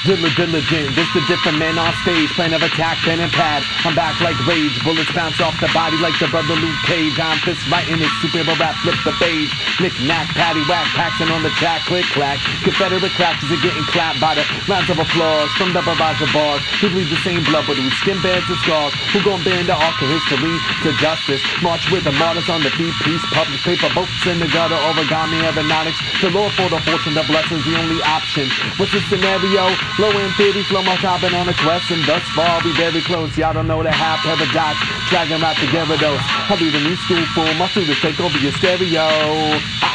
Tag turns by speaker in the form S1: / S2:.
S1: Dilla diligent, this the different man on stage, plan of attack, pen and pad. I'm back like rage, bullets bounce off the body like the brother Luke Cage. Iron Fist writing it, superhero rap, flip the page. Knick knack, paddy whack, Paxton on the track, click clack. Confederate crackers are getting clapped by the rounds of applause from the barrage of bars. Who bleed the same blood, but who skin bears the scars. Who gon' bend the arc of history to justice? March with the martyrs on the feet, peace, public paper boats in the gutter, origami, aeronautics. The Lord for the fortune, the blessings, the only option. What's the scenario? Low end theory, flow my topping on a quest, and thus far we very close. Y'all don't know the half of paradox, dragging rap of Gyrados. I'll be the new school fool, my students take over your stereo.